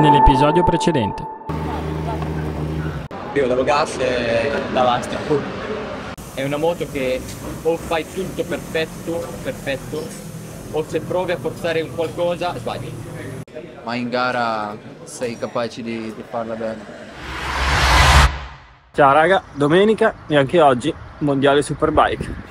nell'episodio precedente. Io dallo gas e davanti. È una moto che o fai tutto perfetto, perfetto, o se provi a forzare un qualcosa, sbagli. Ma in gara sei capace di, di farla bene. Ciao raga, domenica e anche oggi Mondiale Superbike.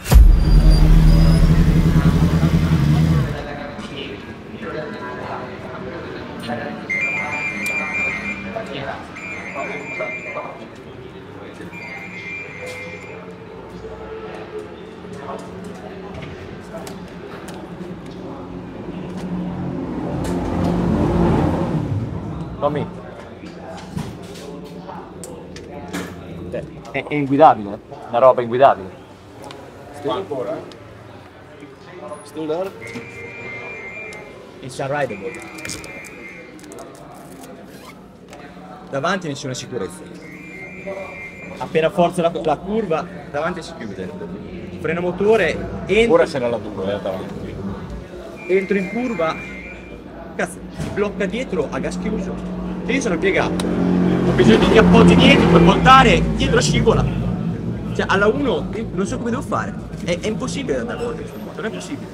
Tommy. È, è inguidabile, una roba inguidabile. Still ancora? Still there? It's unrideable. Davanti non c'è una sicurezza. Appena forza la, la curva, davanti si chiude. Freno motore, entro, Ora c'era la tua eh, davanti. entro in curva, cazzo, si blocca dietro a gas chiuso. E io sono piegato. Ho bisogno di appoggi dietro per voltare, dietro scivola. Cioè, alla 1 non so come devo fare. È, è impossibile andare oltre questa moto, non è possibile.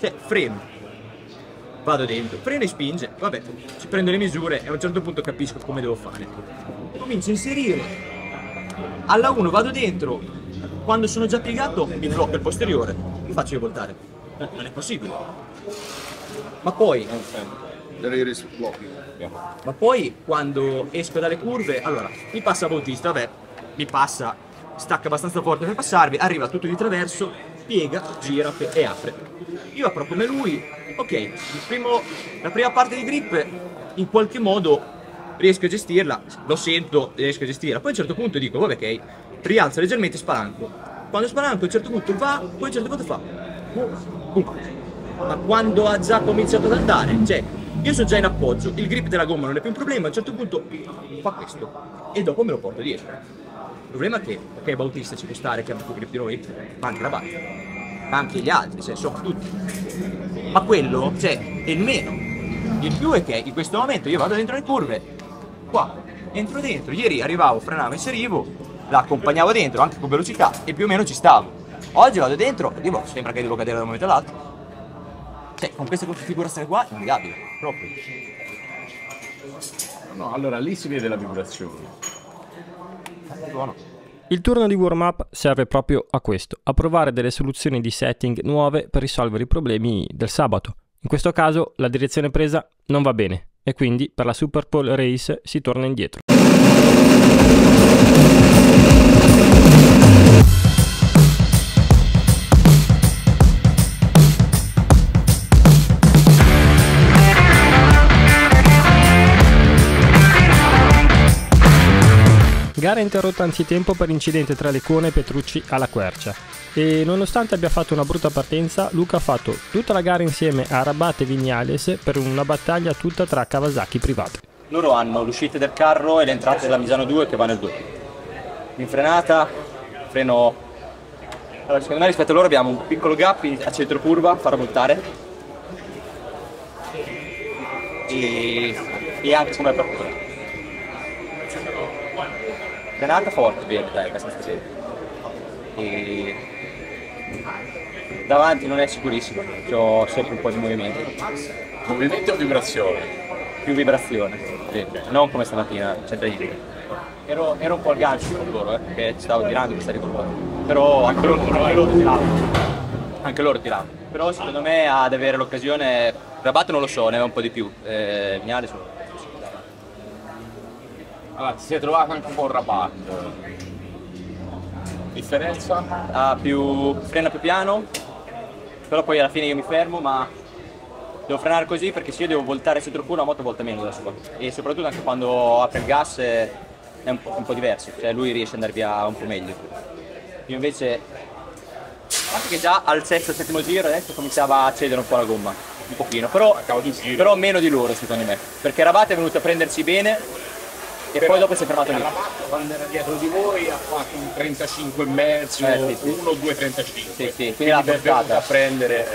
Cioè, freno. Vado dentro, freno e spinge. Vabbè, ci prendo le misure e a un certo punto capisco come devo fare. Comincio a inserire. Alla 1 vado dentro. Quando sono già piegato mi blocca il posteriore. Mi faccio voltare. Eh, Non è possibile. Ma poi, ma poi quando esco dalle curve, allora, mi passa Bautista, vabbè, mi passa, stacca abbastanza forte per passarmi, arriva tutto di traverso, piega, gira e apre. Io apro come lui, ok, primo- la prima parte di grip in qualche modo riesco a gestirla, lo sento, riesco a gestirla, poi a un certo punto dico, vabbè ok, rialzo leggermente e spalanco. Quando spalanco a un certo punto va, poi a un certo punto fa. Boom. Ma quando ha già cominciato ad andare, cioè, io sono già in appoggio, il grip della gomma non è più un problema, a un certo punto fa questo e dopo me lo porto dietro. Il problema è che, ok, Bautista ci può stare che ha più grip di noi, ma anche la Bacca, ma anche gli altri, cioè, sono tutti. Ma quello, cioè, è il meno. Il più è che in questo momento io vado dentro le curve, qua, entro dentro, ieri arrivavo, frenavo, inserivo, la accompagnavo dentro anche con velocità e più o meno ci stavo. Oggi vado dentro, e dico, sembra che devo cadere da un momento all'altro. Cioè, con questa configurazione qua, è innegabile, proprio. No, allora lì si vede la vibrazione. Buono. Il turno di warm up serve proprio a questo, a provare delle soluzioni di setting nuove per risolvere i problemi del sabato. In questo caso la direzione presa non va bene e quindi per la Super Pole Race si torna indietro. Interrotta anzitempo per incidente tra Lecone e Petrucci alla Quercia. E nonostante abbia fatto una brutta partenza, Luca ha fatto tutta la gara insieme a Rabat e Vignales per una battaglia tutta tra Kawasaki private. Loro hanno l'uscita del carro e le entrate della Misano 2 che va nel doppio. In frenata, freno... Allora, secondo me rispetto a loro abbiamo un piccolo gap a centro curva, far voltare. E, e anche come apertura. Frenata forte, bene, dai, abbastanza bene. E davanti non è sicurissimo, ho sempre un po' di movimento. Movimento o vibrazione? più vibrazione, sì, non come stamattina, c'è da dire. Ero, ero un po' al gancio con loro, eh, perché ci stavo tirando questa ricordo. Però anche loro, anche loro tiravano. Anche loro tiravano. Però secondo me ad avere l'occasione, Rabat non lo so, ne aveva un po' di più. Eh, Vignale sono. Allora, ti sei trovato anche un po' rabat. Differenza? Ha più, frena più piano, però poi alla fine io mi fermo, ma devo frenare così perché se io devo voltare centro curva la moto volta meno della sua. E soprattutto anche quando apre il gas è un po', un po' diverso, cioè lui riesce ad andare via un po' meglio. Io invece, anche che già al sesto settimo giro adesso cominciava a cedere un po' la gomma, un pochino, però, però meno di loro secondo me, perché Rabat è venuto a prenderci bene e poi dopo si è fermato lì. Quando era dietro di voi ha fatto un 35 e mezzo, Eh, sì, sì. 1 2 35. Sì, sì, quindi l'ha portata. a prendere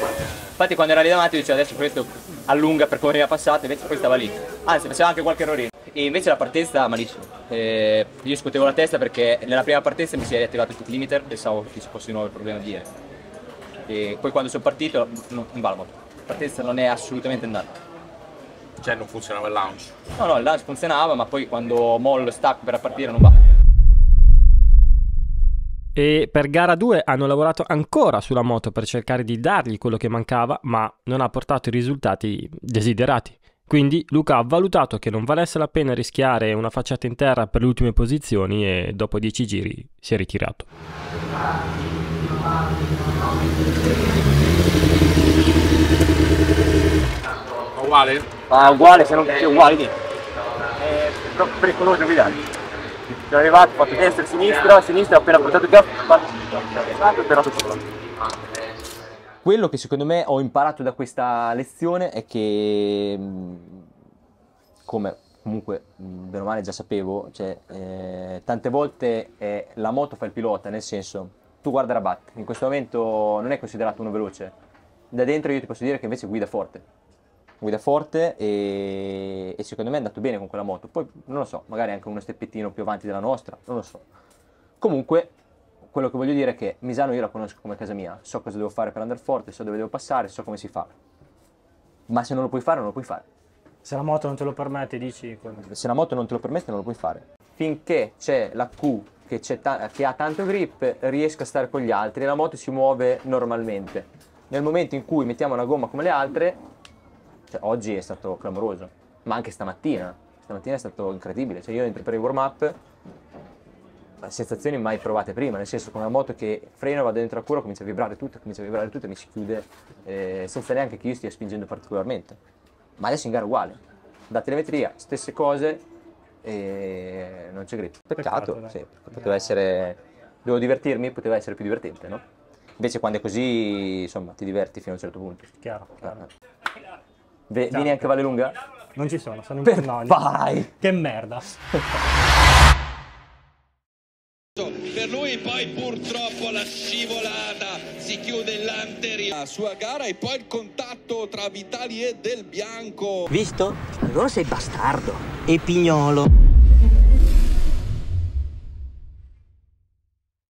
Infatti quando era lì davanti diceva adesso questo allunga per come veniva passato, invece poi stava lì. Anzi, faceva anche qualche errore. E invece la partenza malissimo. Eh, io scuotevo la testa perché nella prima partenza mi si è riattivato il limiter, pensavo che ci fosse di nuovo il problema di ieri. E poi quando sono partito non, non va la moto. La partenza non è assolutamente andata. Cioè non funzionava il launch. No, no, il launch funzionava, ma poi quando mollo stack per partire non va. E per gara 2 hanno lavorato ancora sulla moto per cercare di dargli quello che mancava, ma non ha portato i risultati desiderati. Quindi Luca ha valutato che non valesse la pena rischiare una facciata in terra per le ultime posizioni e dopo 10 giri si è ritirato. Uguale? Ma uguale, se non più uguali lì. È troppo pericoloso guidare. Sono arrivato, ho fatto destra e sinistra, a sinistra ho appena portato il gas, ho fatto però sopra. Quello che secondo me ho imparato da questa lezione è che, mh, come comunque mh, bene o male già sapevo, cioè, eh, tante volte eh, la moto fa il pilota, nel senso, tu guarda Rabat, in questo momento non è considerato uno veloce, da dentro io ti posso dire che invece guida forte guida forte e, e secondo me è andato bene con quella moto. Poi non lo so, magari anche uno steppettino più avanti della nostra, non lo so. Comunque, quello che voglio dire è che Misano io la conosco come casa mia, so cosa devo fare per andare forte, so dove devo passare, so come si fa. Ma se non lo puoi fare, non lo puoi fare. Se la moto non te lo permette, dici. Se la moto non te lo permette, non lo puoi fare. Finché c'è la Q che, c'è ta- che ha tanto grip, riesco a stare con gli altri e la moto si muove normalmente. Nel momento in cui mettiamo una gomma come le altre, cioè, oggi è stato clamoroso, ma anche stamattina. Stamattina è stato incredibile. Cioè, io entro per il warm up, sensazioni mai provate prima, nel senso con una moto che freno, vado dentro a curva, comincia a vibrare tutto, comincia a vibrare tutto e mi si chiude eh, senza neanche che io stia spingendo particolarmente. Ma adesso in gara uguale. Da telemetria, stesse cose e non c'è grip. Peccato, Peccato, sì, poteva essere... Devo divertirmi, poteva essere più divertente, no? Invece quando è così, insomma, ti diverti fino a un certo punto. Chiaro, chiaro. Ve- vieni anche a Valle Lunga? Non ci sono, sono in Per no, vai! Che merda. Per lui poi purtroppo la scivolata si chiude l'anteriore. La sua gara e poi il contatto tra Vitali e Del Bianco. Visto? Allora sei bastardo. E pignolo.